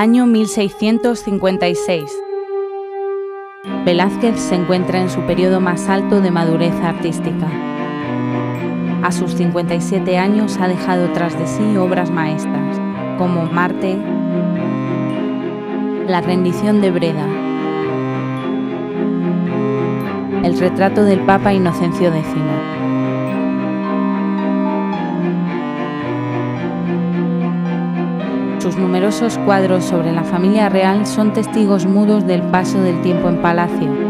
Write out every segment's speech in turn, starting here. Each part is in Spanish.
Año 1656. Velázquez se encuentra en su periodo más alto de madurez artística. A sus 57 años ha dejado tras de sí obras maestras, como Marte, La rendición de Breda, el retrato del Papa Inocencio X. Sus numerosos cuadros sobre la familia real son testigos mudos del paso del tiempo en palacio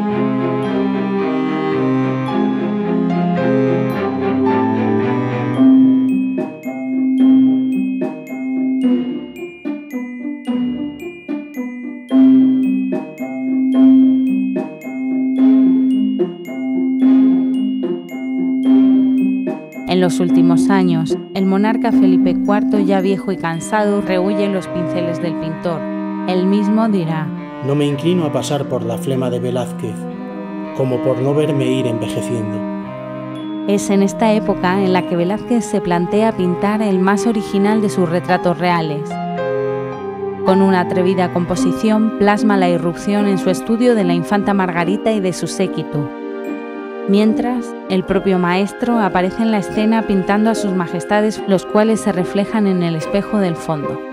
En los últimos años, el monarca Felipe IV, ya viejo y cansado, rehuye los pinceles del pintor. Él mismo dirá, No me inclino a pasar por la flema de Velázquez, como por no verme ir envejeciendo. Es en esta época en la que Velázquez se plantea pintar el más original de sus retratos reales. Con una atrevida composición plasma la irrupción en su estudio de la infanta Margarita y de su séquito, mientras el propio maestro aparece en la escena pintando a sus majestades, los cuales se reflejan en el espejo del fondo.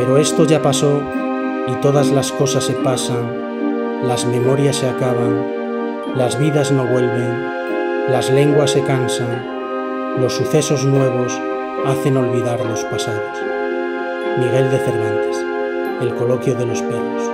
Pero esto ya pasó y todas las cosas se pasan, las memorias se acaban, las vidas no vuelven, las lenguas se cansan, los sucesos nuevos hacen olvidar los pasados. Miguel de Cervantes, El coloquio de los perros.